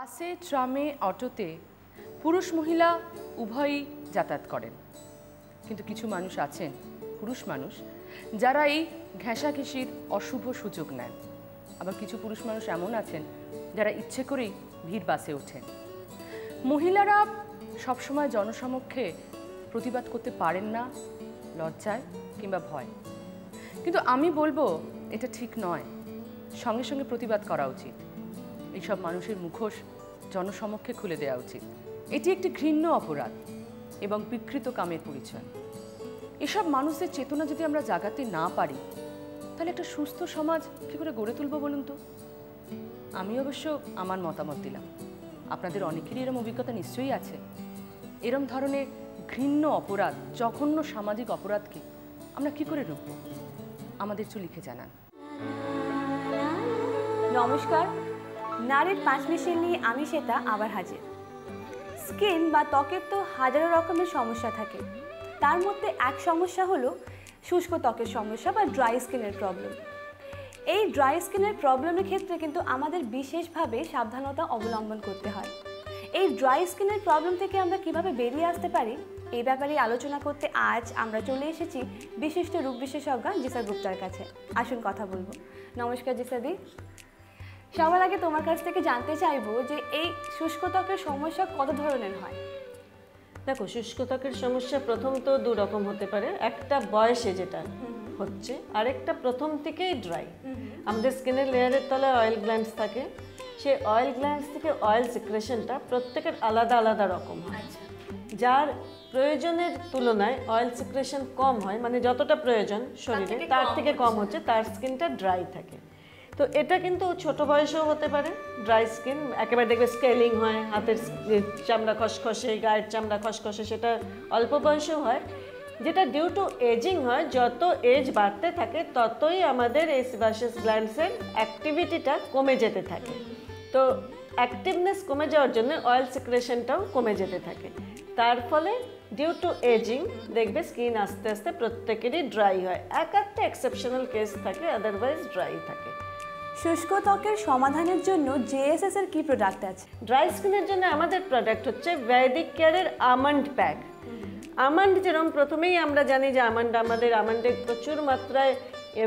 বাসে ট্রামে, অটোতে পুরুষ মহিলা উভয়ই যাতায়াত করেন। কিন্তু কিছু মানুষ আছেন, পুরুষ মানুষ, যারা এই ঘেঁষাঘেঁষির অশুভ সুযোগ নেন। আবার কিছু পুরুষ মানুষ এমন আছেন, যারা ইচ্ছে করেই ভিড় বাসে ওঠেন। মহিলারা সবসময় জনসমক্ষে প্রতিবাদ করতে পারেন না, লজ্জায় কিংবা ভয়। কিন্তু আমি বলব, এটা ঠিক নয়। সঙ্গে সঙ্গে প্রতিবাদ করা উচিত। এইসব মানুষের মুখোশ জনসমক্ষে খুলে দেওয়া উচিত। এটি একটি ঘৃণ্য অপরাধ এবং বিকৃত কামের পরিচয়। এসব মানুষের চেতনা যদি আমরা জাগাতে না পারি, তাহলে একটা সুস্থ সমাজ কী করে গড়ে তুলব বলুন তো? আমি অবশ্য আমার মতামত দিলাম। আপনাদের অনেকেরই এরম অভিজ্ঞতা নিশ্চয়ই আছে। এরম ধরনের ঘৃণ্য অপরাধ, জঘন্য সামাজিক অপরাধকে আমরা কি করে রুখব? আমাদের চু লিখে জানান। নমস্কার। নারীর পাঁচ মিশন নিয়ে আমি সেটা আবার হাজির। স্কিন বা ত্বকের তো হাজারো রকমের সমস্যা থাকে। তার মধ্যে এক সমস্যা হলো শুষ্ক ত্বকের সমস্যা বা ড্রাই স্কিনের প্রবলেম। এই ড্রাই স্কিনের প্রবলেমের ক্ষেত্রে কিন্তু আমাদের বিশেষভাবে সাবধানতা অবলম্বন করতে হয়। এই ড্রাই স্কিনের প্রবলেম থেকে আমরা কীভাবে বেরিয়ে আসতে পারি? এই ব্যাপারে আলোচনা করতে আজ আমরা চলে এসেছি বিশিষ্ট রূপ বিশেষজ্ঞ জিসা গুপ্তার কাছে। আসুন কথা বলব। নমস্কার জিসাদি। সবার আগে তোমার কাছ থেকে জানতে চাইব যে এই শুষ্ক ত্বকের সমস্যা কত ধরনের হয়? দেখো শুষ্ক ত্বকের সমস্যা প্রথম তো দু রকম হতে পারে। একটা বয়সে যেটা হচ্ছে আরেকটা প্রথম থেকেই ড্রাই আমাদের স্কিনের লেয়ারের তলায় অয়েল গ্ল্যান্ডস থাকে। সেই অয়েল গ্ল্যান্ডস থেকে অয়েল সিক্রেশনটা প্রত্যেকের আলাদা আলাদা রকম হয়। যার প্রয়োজনের তুলনায় অয়েল সিক্রেশন কম হয় মানে যতটা প্রয়োজন শরীরে তার থেকে কম হচ্ছে। তার স্কিনটা ড্রাই থাকে। তো এটা কিন্তু ছোট বয়সেও হতে পারে ড্রাই স্কিন একেবারে দেখবে স্কেলিং হয়, হাতের চামড়া খসখসে, গায়ের চামড়া খসখসে, সেটা অল্প বয়সেও হয়। যেটা ডিউ টু এজিং হয়, যত এজ বাড়তে থাকে, ততই আমাদের এই সিবাসিয়াস গ্ল্যান্ডসের অ্যাক্টিভিটিটা কমে যেতে থাকে। তো অ্যাক্টিভনেস কমে যাওয়ার জন্য অয়েল সিক্রেশনটাও কমে যেতে থাকে। তার ফলে ডিউ টু এজিং দেখবে স্কিন আস্তে আস্তে প্রত্যেকেরই ড্রাই হয়। এক একটা এক্সেপশনাল কেস থাকে আদারওয়াইজ ড্রাই থাকে। শুষ্ক ত্বকের সমাধানের জন্য জেএসএস এর কি প্রোডাক্ট আছে? ড্রাই স্কিনের জন্য আমাদের প্রোডাক্ট হচ্ছে ভেদিক কেয়ারের আমন্ড প্যাক আমন্ড যেরকম প্রথমেই আমরা জানি যে আমন্ড আমাদের আমন্ডে প্রচুর মাত্রায়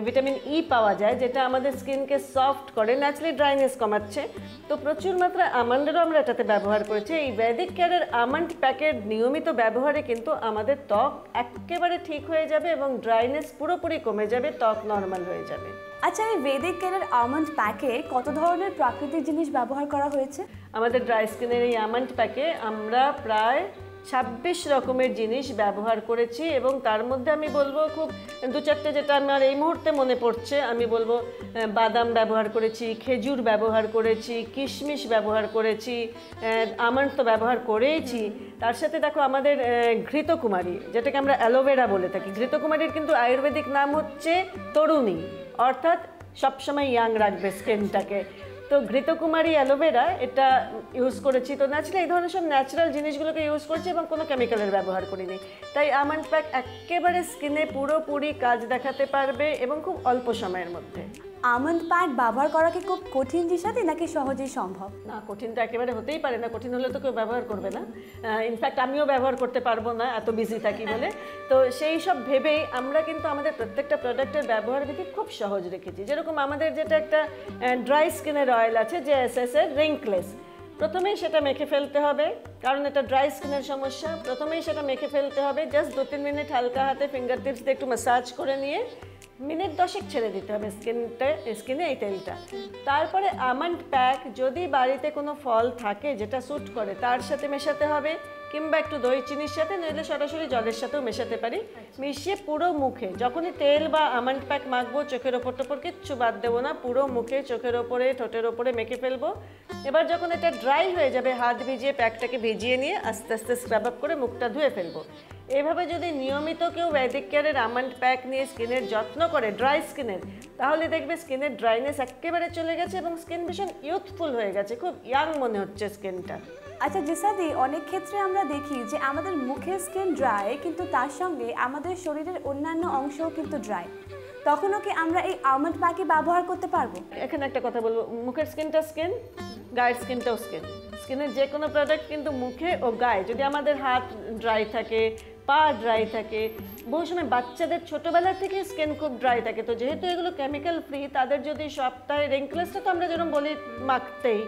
ভিটামিন ই পাওয়া যায় যেটা আমাদের স্কিনকে সফট করে ন্যাচারালি ড্রাইনেস কমাচ্ছে। তো প্রচুর মাত্রায় আমন্ডেরও আমরা এটাতে ব্যবহার করেছি। এই ভেদিক কেয়ারের আমন্ড প্যাকের নিয়মিত ব্যবহারে কিন্তু আমাদের ত্বক একেবারে ঠিক হয়ে যাবে এবং ড্রাইনেস পুরোপুরি কমে যাবে ত্বক নর্মাল হয়ে যাবে। আচ্ছা এই বেদিক কেয়ারের আমন্ড প্যাকে কত ধরনের প্রাকৃতিক জিনিস ব্যবহার করা হয়েছে? আমাদের ড্রাই স্কিনের এই আমন্ড প্যাকে আমরা প্রায় ছাব্বিশ রকমের জিনিস ব্যবহার করেছি এবং তার মধ্যে আমি বলব খুব দু চারটে যেটা আমার এই মুহূর্তে মনে পড়ছে, আমি বলব বাদাম ব্যবহার করেছি, খেজুর ব্যবহার করেছি, কিশমিশ ব্যবহার করেছি আমন্ড তো ব্যবহার করেইছি। তার সাথে দেখো আমাদের ঘৃতকুমারী, যেটাকে আমরা অ্যালোভেরা বলে থাকি। ঘৃতকুমারীর কিন্তু আয়ুর্বেদিক নাম হচ্ছে তরুণী, অর্থাৎ সবসময় ইয়াং রাখবে স্কিনটাকে তো ঘৃতকুমারী অ্যালোভেরা এটা ইউজ করেছি। তো ন্যাচারাল এই ধরনের সব ন্যাচারাল জিনিসগুলোকে ইউজ করছি এবং কোনো কেমিক্যালের ব্যবহার করিনি। তাই আমন্ড প্যাক একেবারে স্কিনে পুরোপুরি কাজ দেখাতে পারবে এবং খুব অল্প সময়ের মধ্যে। আমন্ড প্যাক ব্যবহার করা কি খুব কঠিন জিনিসাদি নাকি সহজেই সম্ভব? না, কঠিন তো একেবারে হতেই পারে না। কঠিন হলে তো কেউ ব্যবহার করবে না। ইনফ্যাক্ট আমিও ব্যবহার করতে পারব না, এত বিজি থাকি বলে। তো সেই সব ভেবেই আমরা কিন্তু আমাদের প্রত্যেকটা প্রোডাক্টের ব্যবহার বিধি খুব সহজ রেখেছি। যেরকম আমাদের যেটা একটা ড্রাই স্কিনের অয়েল আছে, যে এস এস এর রিঙ্কলেস প্রথমেই সেটা মেখে ফেলতে হবে, কারণ এটা ড্রাই স্কিনের সমস্যা। প্রথমেই সেটা মেখে ফেলতে হবে জাস্ট দু তিন মিনিট হালকা হাতে ফিঙ্গার টিপস দিয়ে একটু ম্যাসাজ করে নিয়ে মিনিট দশেক ছেড়ে দিতে হবে স্কিনটা স্কিনে এই তেলটা। তারপরে আমন্ড প্যাক যদি বাড়িতে কোনো ফল থাকে যেটা স্যুট করে তার সাথে মেশাতে হবে কিংবা একটু দই চিনির সাথে নইলে সরাসরি জলের সাথেও মেশাতে পারি। মিশিয়ে পুরো মুখে যখনই তেল বা আমন্ড প্যাক মাখবো চোখের ওপর টোপর কিচ্ছু বাদ দেবো না পুরো মুখে চোখের ওপরে ঠোঁটের ওপরে মেখে ফেলব। এবার যখন এটা ড্রাই হয়ে যাবে হাত ভিজিয়ে প্যাকটাকে ভিজিয়ে নিয়ে আস্তে আস্তে স্ক্রাব আপ করে মুখটা ধুয়ে ফেলব। এভাবে যদি নিয়মিত কেউ ভেদিক কেয়ারের আমন্ড প্যাক নিয়ে স্কিনের যত্ন করে ড্রাই স্কিনের তাহলে দেখবে স্কিনের ড্রাইনেস একেবারে চলে গেছে এবং স্কিন ভীষণ ইউথফুল হয়ে গেছে। খুব ইয়াং মনে হচ্ছে স্কিনটা। আচ্ছা জিসাদি অনেক ক্ষেত্রে আমরা দেখি যে আমাদের মুখের স্কিন ড্রাই কিন্তু তার সঙ্গে আমাদের শরীরের অন্যান্য অংশও কিন্তু ড্রাই তখনও কি আমরা এই আমন্ড প্যাকই ব্যবহার করতে পারব? এখানে একটা কথা বলব মুখের স্কিনটা স্কিন গায়ের স্কিনটাও স্কিন স্কিনের যে কোনো প্রোডাক্ট কিন্তু মুখে ও গায়ে যদি আমাদের হাত ড্রাই থাকে পা ড্রাই থাকে। বহু সময় বাচ্চাদের ছোটবেলা থেকে স্কিন খুব ড্রাই থাকে। তো যেহেতু এগুলো কেমিক্যাল ফ্রি তাদের যদি সপ্তাহে রিঙ্কলেসটা তো আমরা যেরকম বলি মাখতেই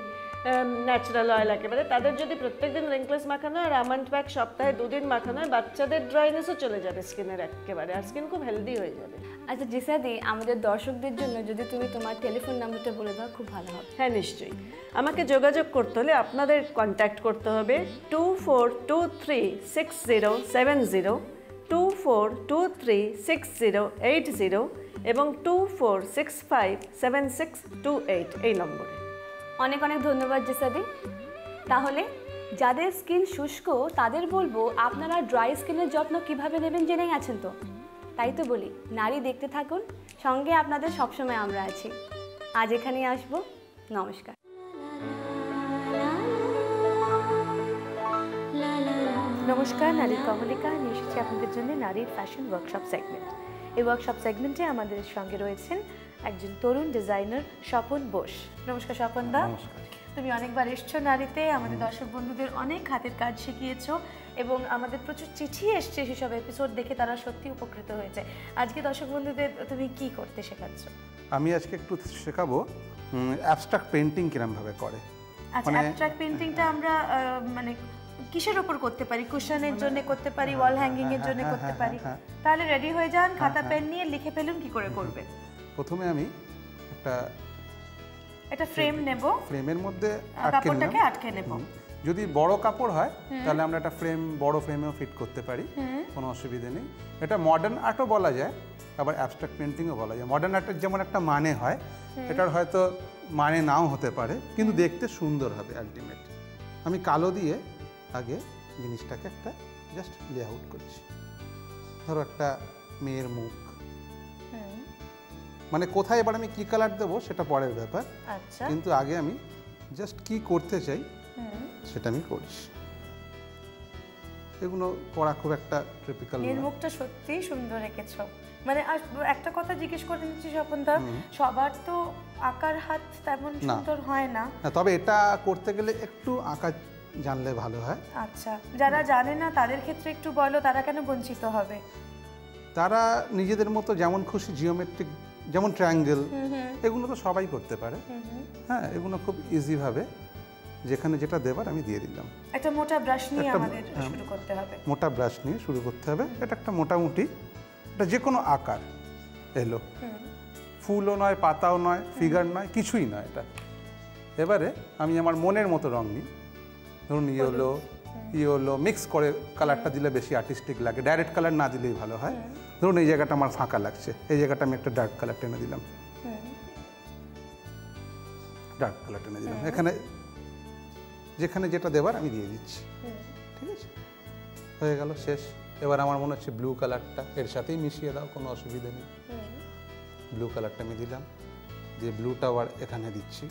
ন্যাচারাল অয়েল একেবারে, তাদের যদি প্রত্যেকদিন রিঙ্কলেস মাখানো হয় আর আমন্ড প্যাক সপ্তাহে দুদিন মাখানো হয়, বাচ্চাদের ড্রাইনেসও চলে যাবে স্কিনের একেবারে, আর স্কিন খুব হেলদি হয়ে যাবে। আচ্ছা জিসাদি আমাদের দর্শকদের জন্য যদি তুমি তোমার টেলিফোন নাম্বারটা বলে দাও খুব ভালো হবে। হ্যাঁ নিশ্চয়ই। আমাকে যোগাযোগ করতে হলে আপনাদের কন্ট্যাক্ট করতে হবে two four two three six zero seven zero two four two three six zero eight zero এবং two four six five seven six two eight এই নম্বরে। অনেক অনেক ধন্যবাদ জিসাদি। তাহলে যাদের স্কিন শুষ্ক তাদের বলব আপনারা ড্রাই স্কিনের যত্ন কীভাবে নেবেন জেনেই আছেন তো? তাই তো বলি, নারী দেখতে থাকুন, সঙ্গে আপনাদের সবসময় আমরা আছি। আজ এখানেই আসব, নমস্কার। নমস্কার নারীর কমলিকা, নিয়ে এসেছি আপনাদের জন্য নারীর ফ্যাশন ওয়ার্কশপ সেগমেন্ট এই ওয়ার্কশপ সেগমেন্টে আমাদের সঙ্গে রয়েছেন একজন তরুণ ডিজাইনার স্বপন বোস। নমস্কার স্বপন দা। তুমি অনেকবার এসছো নারীতে আমাদের দর্শক বন্ধুদের অনেক হাতের কাজ শিখিয়েছো এবং আমাদের প্রচুর চিঠি এসছে সেসব এপিসোড দেখে তারা সত্যি উপকৃত হয়েছে। আজকে দর্শক বন্ধুদের তুমি কি করতে শেখাচ্ছ? আমি আজকে একটু শেখাবো অ্যাবস্ট্রাক্ট পেন্টিং কিরমভাবে করে। আচ্ছা মানে- অ্যাবস্ট্রাক্ট পেইন্টিংটা আমরা আহ, মানে কিসের উপর করতে পারি? কুশনের জন্য করতে পারি ওয়াল হ্যাঙ্গিং এর জন্য হ্যাঁ, করতে হ্যাঁ, পারি। হ্যাঁ, তাহলে রেডি হয়ে যান খাতা পেন নিয়ে লিখে ফেলুন কি করে করবে প্রথমে আমি একটা একটা ফ্রেম নেব। ফ্রেমের মধ্যে কাপড়টাকে আটকে নেব। যদি বড় কাপড় হয় তাহলে আমরা একটা ফ্রেম বড় ফ্রেমেও ফিট করতে পারি। কোনো অসুবিধে নেই। এটা মডার্ন আর্টও বলা যায় আবার অ্যাবস্ট্রাক্ট পেন্টিংও বলা যায়। মডার্ন আর্টের যেমন একটা মানে হয় এটার হয়তো মানে নাও হতে পারে কিন্তু দেখতে সুন্দর হবে আলটিমেট আমি কালো দিয়ে আগে জিনিসটাকে একটা জাস্ট লে আউট করছি। ধরো একটা মেয়ের মুখ। মানে কোথায় এবার আমি কি কালার দেবো সেটা পরের ব্যাপার। আচ্ছা। কিন্তু আগে আমি জাস্ট কি করতে চাই সেটা আমি করছি এগুলো করা খুব একটা ট্রিপিক্যাল এর মুখটা সত্যিই সুন্দর রেখেছো মানে আর একটা কথা জিজ্ঞেস করে নিচ্ছি স্বপনদা সবার তো আকার হাত তেমন। সুন্দর হয় না। তবে এটা করতে গেলে একটু আঁকা জানলে ভালো হয়। আচ্ছা যারা জানে না তাদের ক্ষেত্রে একটু বলো তারা কেন বঞ্চিত হবে? তারা নিজেদের মতো যেমন খুশি জিওমেট্রিক যেমন ট্রায়াঙ্গেল এগুলো তো সবাই করতে পারে। হ্যাঁ এগুলো খুব ইজিভাবে যেখানে যেটা দেবার আমি দিয়ে দিলাম। একটা মোটা ব্রাশ নিয়ে আমাদের হ্যাঁ। শুরু করতে হবে। মোটা ব্রাশ নিয়ে শুরু করতে হবে। এটা একটা মোটামুটি এটা যে কোনো আকার এলো। ফুলও নয় পাতাও নয় ফিগার নয় কিছুই নয় এটা। এবারে আমি আমার মনের মতো রং নিই। ধরুন ইয়েলো ইয়েলো মিক্স করে কালারটা দিলে বেশি আর্টিস্টিক লাগে। ডাইরেক্ট কালার না দিলেই ভালো হয়। ধরুন এই জায়গাটা আমার ফাঁকা লাগছে। এই জায়গাটা আমি একটা ডার্ক কালার টেনে দিলাম। ডার্ক কালার টেনে দিলাম। এখানে যেখানে যেটা দেবার আমি দিয়ে দিচ্ছি। ঠিক আছে? হয়ে গেল শেষ। এবার আমার মনে হচ্ছে ব্লু কালারটা এর সাথেই মিশিয়ে দাও কোনো অসুবিধা নেই। ব্লু কালারটা আমি দিলাম। দিয়ে ব্লুটা আবার এখানে দিচ্ছি।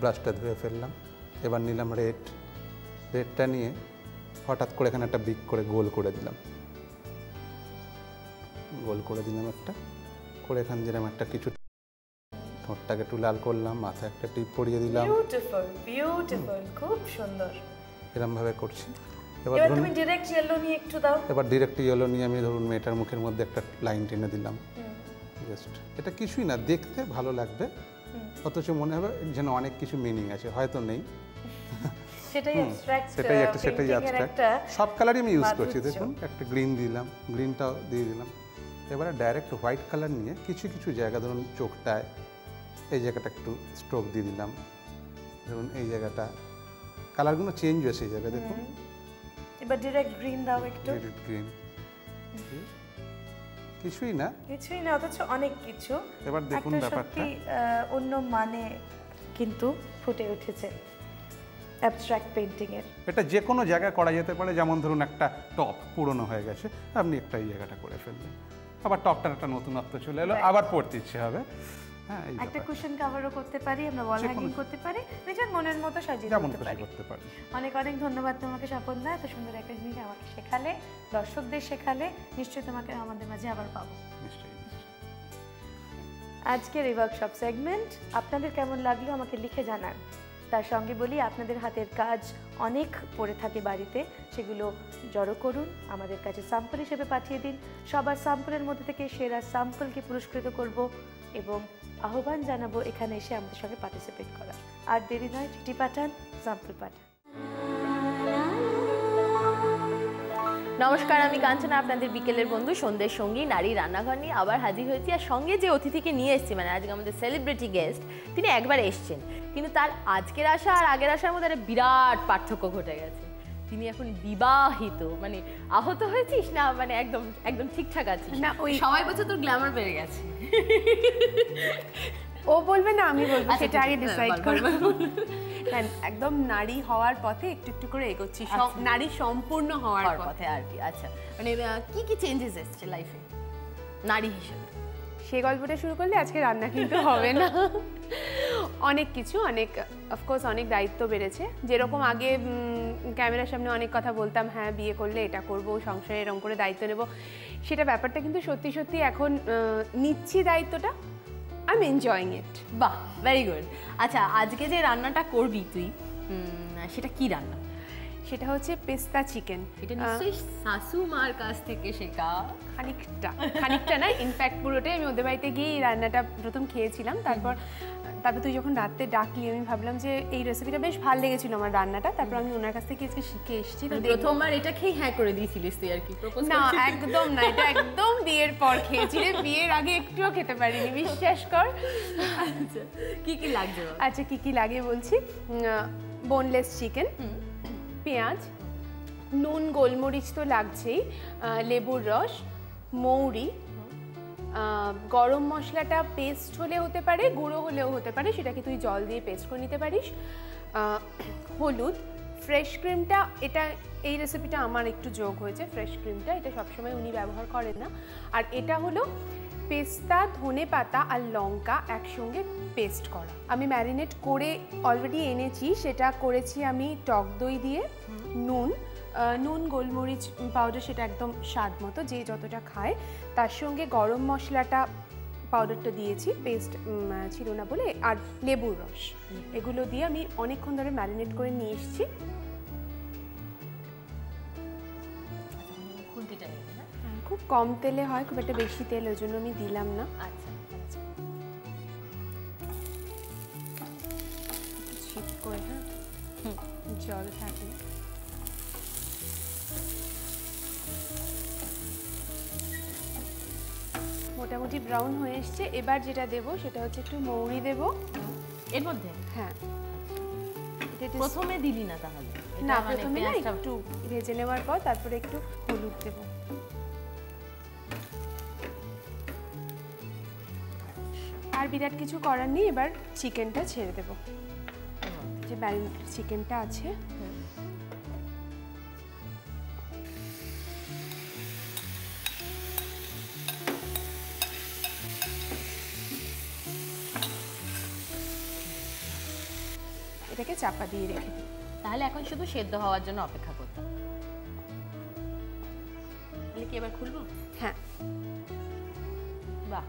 ব্রাশটা ধুয়ে ফেললাম। এবার নিলাম রেড রেডটা নিয়ে হঠাৎ করে এখানে একটা বিগ করে গোল করে দিলাম। গোল করে দিলাম একটা। করে এখান যেরকম একটা কিছু ঠোঁটটাকে একটু লাল করলাম মাথায় একটা টিপ পরিয়ে দিলাম। বিউটিফুল বিউটিফুল খুব সুন্দর। এরমভাবে করছি। এবার তুমি ডিরেক্ট ইয়েলো নিয়ে একটু দাও। এবার ডিরেক্ট ইয়েলো নিয়ে আমি ধরুন মেয়েটার মুখের মধ্যে একটা লাইন টেনে দিলাম। জাস্ট এটা কিছুই না দেখতে ভালো লাগবে। অথচ মনে হবে যেন অনেক কিছু মিনিং আছে হয়তো নেই। সেটাই সেটাই একটা সেটাই সব কালারই আমি ইউজ করছি দেখুন একটা গ্রিন দিলাম গ্রিনটাও দিয়ে দিলাম। এবারে ডাইরেক্ট হোয়াইট কালার নিয়ে কিছু কিছু জায়গা ধরুন চোখটায় এই জায়গাটা একটু স্ট্রোক দিয়ে দিলাম। ধরুন এই জায়গাটা কালারগুলো চেঞ্জ হয়েছে এই জায়গায় দেখুন। এবার ডিরেক্ট গ্রিন দাও একটু। গ্রিন কিছুই না। কিছুই না অথচ অনেক কিছু। এবার দেখুন ব্যাপারটা। অন্য মানে কিন্তু ফুটে উঠেছে অ্যাবস্ট্রাক্ট পেইন্টিং এর। এটা যে কোনো জায়গায় করা যেতে পারে যেমন ধরুন একটা টপ পুরনো হয়ে গেছে আপনি একটা এই জায়গাটা করে ফেললেন। আবার টপটার একটা নতুনত্ব চলে এলো আবার পড়তে ইচ্ছে হবে। হ্যাঁ একটা কুশন কাভারও করতে পারি আমরা ওয়াল হ্যাঙ্গিং করতে পারি নিজের মনের মতো সাজিয়ে করতে পারি। অনেক অনেক ধন্যবাদ তোমাকে স্বপন দা এত সুন্দর একটা জিনিস আমাকে শেখালে দর্শকদের শেখালে নিশ্চয়ই তোমাকে আমাদের মাঝে আবার পাবো। নিশ্চয়ই আজকের এই ওয়ার্কশপ সেগমেন্ট আপনাদের কেমন লাগল আমাকে লিখে জানান। তার সঙ্গে বলি আপনাদের হাতের কাজ অনেক পড়ে থাকে বাড়িতে সেগুলো জড়ো করুন আমাদের কাছে স্যাম্পল হিসেবে পাঠিয়ে দিন। সবার স্যাম্পলের মধ্যে থেকে সেরা স্যাম্পলকে পুরস্কৃত করব। এবং আহ্বান জানাব এখানে এসে আমাদের সঙ্গে পার্টিসিপেট করা আর দেরি নয়, চিঠি পাঠান স্যাম্পল পাঠান। নমস্কার, আমি কাঞ্চনা, আপনাদের বিকেলের বন্ধু, সন্ধ্যের সঙ্গী, নারী রান্নাঘর নিয়ে আবার হাজির হয়েছি আর সঙ্গে যে অতিথিকে নিয়ে এসেছি মানে আজকে আমাদের সেলিব্রিটি গেস্ট তিনি একবার এসছেন। কিন্তু তার আজকের আসা আর আগের আসার মধ্যে একটা বিরাট পার্থক্য ঘটে গেছে। তিনি এখন বিবাহিত। মানে আহত হয়েছিস না? মানে একদম একদম ঠিকঠাক আছিস। না, ওই- সবাই বলছে তোর গ্ল্যামার বেড়ে গেছে। ও বলবে না আমি বলব আচ্ছা, সেটা আগে ডিসাইড করব হ্যাঁ, একদম নারী হওয়ার পথে একটু একটু করে এগোচ্ছি। সব- নারী সম্পূর্ণ হওয়ার পথে। আর কি আচ্ছা। মানে কি কি চেঞ্জেস এসছে লাইফে নারী হিসেবে। সে গল্পটা শুরু করলে আজকে রান্না কিন্তু হবে না। অনেক কিছু অনেক অফকোর্স অনেক দায়িত্ব বেড়েছে। যেরকম আগে ক্যামেরার সামনে অনেক কথা বলতাম হ্যাঁ বিয়ে করলে এটা করব, সংসারে এরকম করে দায়িত্ব নেব। সেটা ব্যাপারটা কিন্তু সত্যি সত্যি এখন নিচ্ছি দায়িত্বটা। আই এম এনজয়িং ইট বাহ ভেরি গুড আচ্ছা আজকে যে রান্নাটা করবি তুই সেটা কি রান্না? সেটা হচ্ছে পেস্তা চিকেন। এটা নিশ্চয়ই শাশু মার কাছ থেকে শেখা। খানিকটা খানিকটা না ইনফ্যাক্ট পুরোটাই আমি ওদের বাড়িতে গিয়ে রান্নাটা প্রথম খেয়েছিলাম। তারপর তারপর তুই যখন রাত্রে ডাকলি আমি ভাবলাম যে এই রেসিপিটা বেশ ভালো লেগেছিল আমার রান্নাটা। তারপর আমি ওনার কাছ থেকে আজকে শিখে এসেছি। তো প্রথমবার এটা খেয়ে হ্যাঁ করে দিয়েছিলিস তুই আর কি না একদম না এটা একদম বিয়ের পর খেয়েছি রে। বিয়ের আগে একটুও খেতে পারিনি বিশ্বাস কর। আচ্ছা কি কি লাগছে বল? আচ্ছা কি কি লাগে বলছি? বোনলেস চিকেন পেঁয়াজ, নুন, গোলমরিচ তো লাগছেই লেবুর রস, মৌরি গরম মশলাটা পেস্ট হলে হতে পারে, গুঁড়ো হলেও হতে পারে, সেটাকে তুই জল দিয়ে পেস্ট করে নিতে পারিস। হলুদ ফ্রেশ ক্রিমটা এটা, এই রেসিপিটা আমার একটু যোগ হয়েছে ফ্রেশ ক্রিমটা এটা সবসময় উনি ব্যবহার করেন না। আর এটা হলো পেস্তা ধনে পাতা আর লঙ্কা একসঙ্গে পেস্ট করা। আমি ম্যারিনেট করে অলরেডি এনেছি সেটা করেছি আমি টক দই দিয়ে নুন নুন গোলমরিচ পাউডার সেটা একদম স্বাদ মতো যে যতটা খায়। তার সঙ্গে গরম মশলাটা পাউডারটা দিয়েছি পেস্ট ছিল না বলে আর লেবুর রস। এগুলো দিয়ে আমি অনেকক্ষণ ধরে ম্যারিনেট করে নিয়ে এসেছি। কম তেলে হয় খুব একটা বেশি তেল ওই জন্য আমি দিলাম না। আচ্ছা। করে হ্যাঁ? জল থাকে। মোটামুটি ব্রাউন হয়ে এসছে। এবার যেটা দেব সেটা হচ্ছে একটু মৌরি দেব। এর মধ্যে? হ্যাঁ। প্রথমে দিলি না তাহলে? না মানে প্রথমে না একটু ভেজে নেওয়ার পর তারপরে একটু হলুদ দেব। বিরাট কিছু করার নেই এবার চিকেনটা ছেড়ে দেব। যে ম্যারিনেটেড চিকেনটা আছে। এটাকে চাপা দিয়ে রেখে দিই। তাহলে এখন শুধু সেদ্ধ হওয়ার জন্য অপেক্ষা করতাম তাহলে কি এবার খুলবো? হ্যাঁ। বাহ।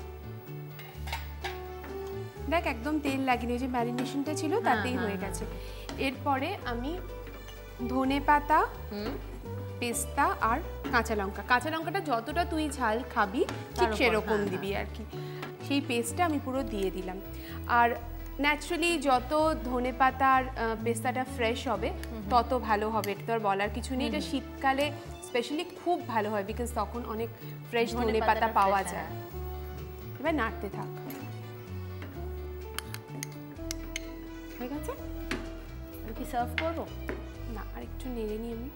দেখ একদম তেল লাগিনি যে ম্যারিনেশনটা ছিল তাতেই হয়ে গেছে। এরপরে আমি ধনে পাতা পেস্তা আর কাঁচা লঙ্কা। কাঁচা লঙ্কাটা যতটা তুই ঝাল খাবি ঠিক সেরকম হ্যাঁ, দিবি আর কি। সেই পেস্টটা আমি পুরো দিয়ে দিলাম। আর ন্যাচারালি যত ধনে পাতা আর পেস্তাটা ফ্রেশ হবে তত ভালো হবে। এটা তো আর বলার কিছু নেই। এটা শীতকালে স্পেশালি খুব ভালো হয় বিকজ তখন অনেক ফ্রেশ ধনে পাতা পাওয়া যায়। হ্যাঁ। এবার নাড়তে থাক। হয়ে গেছে আমি কি সার্ভ করব? না আর একটু নেড়ে নিই আমি।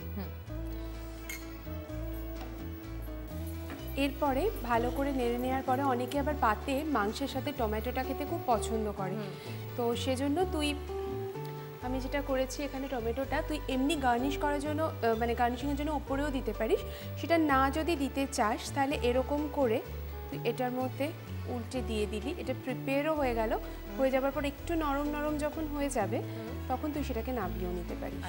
এরপরে ভালো করে নেড়ে নেওয়ার পরে অনেকে আবার পাতে মাংসের সাথে টমেটোটা খেতে খুব পছন্দ করে। তো সেজন্য তুই আমি যেটা করেছি এখানে টমেটোটা তুই এমনি গার্নিশ করার জন্য মানে গার্নিশিংয়ের জন্য উপরেও দিতে পারিস। সেটা না যদি দিতে চাস তাহলে এরকম করে তুই এটার মধ্যে উল্টে দিয়ে দিলি এটা প্রিপেয়ারও হয়ে গেল। হয়ে যাবার পর একটু নরম নরম যখন হয়ে যাবে তখন তুই সেটাকে নামিয়েও নিতে পারিস।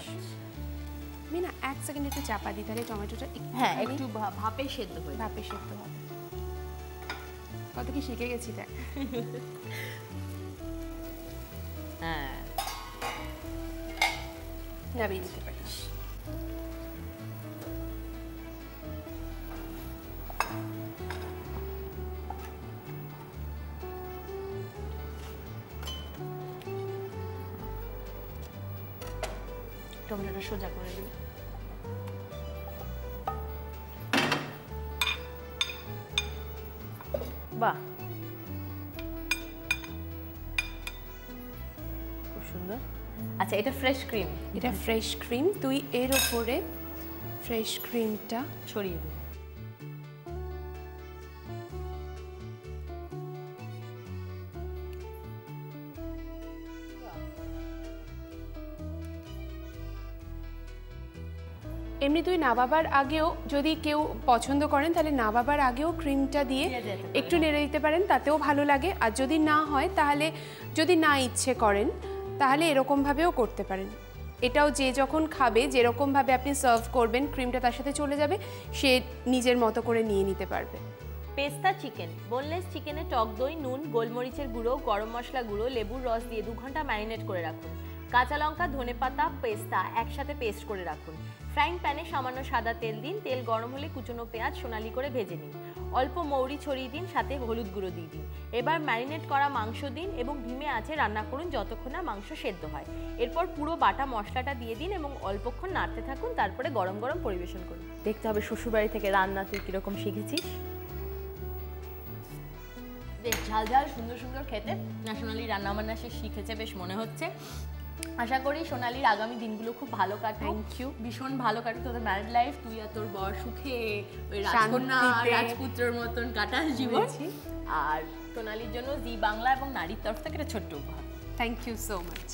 আমি না এক সেকেন্ড একটু চাপা দিই তাহলে টমেটোটা হ্যাঁ একটু ভাপে সেদ্ধ হয়ে ভাপে সেদ্ধ হবে। কত কি শিখে গেছি দেখ। হ্যাঁ। নামিয়ে নিতে পারিস। টমেটোটা সোজা করে দিই। বাহ। খুব সুন্দর। আচ্ছা এটা ফ্রেশ ক্রিম এটা ফ্রেশ ক্রিম তুই এর ওপরে ফ্রেশ ক্রিমটা ছড়িয়ে দিই এমনি তুই না নাবাবার আগেও যদি কেউ পছন্দ করেন তাহলে না নাবাবার আগেও ক্রিমটা দিয়ে একটু নেড়ে দিতে পারেন তাতেও ভালো লাগে। আর যদি না হয় তাহলে যদি না ইচ্ছে করেন তাহলে এরকমভাবেও করতে পারেন। এটাও যে যখন খাবে যেরকমভাবে আপনি সার্ভ করবেন ক্রিমটা তার সাথে চলে যাবে সে নিজের মতো করে নিয়ে নিতে পারবে। পেস্তা চিকেন বোনলেস চিকেনে টক দই নুন গোলমরিচের গুঁড়ো গরম মশলা গুঁড়ো লেবুর রস দিয়ে দু ঘণ্টা ম্যারিনেট করে রাখুন। কাঁচা লঙ্কা ধনেপাতা পেস্তা একসাথে পেস্ট করে রাখুন। ফ্রাইং প্যানে সামান্য সাদা তেল দিন, তেল গরম হলে কুচনো পেঁয়াজ সোনালি করে ভেজে নিন। অল্প মৌরি ছড়িয়ে দিন, সাথে হলুদ গুঁড়ো দিয়ে দিন। এবার ম্যারিনেট করা মাংস দিন এবং ধিমে আছে রান্না করুন যতক্ষণ না মাংস সেদ্ধ হয়। এরপর পুরো বাটা মশলাটা দিয়ে দিন এবং অল্পক্ষণ নাড়তে থাকুন, তারপরে গরম গরম পরিবেশন করুন। দেখতে হবে শ্বশুরবাড়ি থেকে রান্না তুই কীরকম শিখেছিস। বেশ ঝাল ঝাল, সুন্দর সুন্দর খেতে। না সোনালি রান্নাবান্না সে শিখেছে, বেশ মনে হচ্ছে। আশা করি সোনালির আগামী দিনগুলো খুব ভালো কাটুক। থ্যাংক ইউ ভীষণ ভালো কাটুক। তোদের ম্যারিড লাইফ তুই আর তোর বর সুখে ওই রাজকন্যা রাজপুত্রের মতন কাটাস জীবন। আর সোনালির জন্য জি বাংলা এবং নারীর তরফ থেকে একটা ছোট্ট উপহার। থ্যাংক ইউ সো মাচ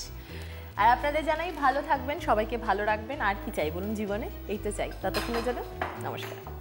আর আপনাদের জানাই ভালো থাকবেন সবাইকে ভালো রাখবেন। আর কি চাই বলুন জীবনে? এই তো চাই। ততক্ষণের জন্য নমস্কার।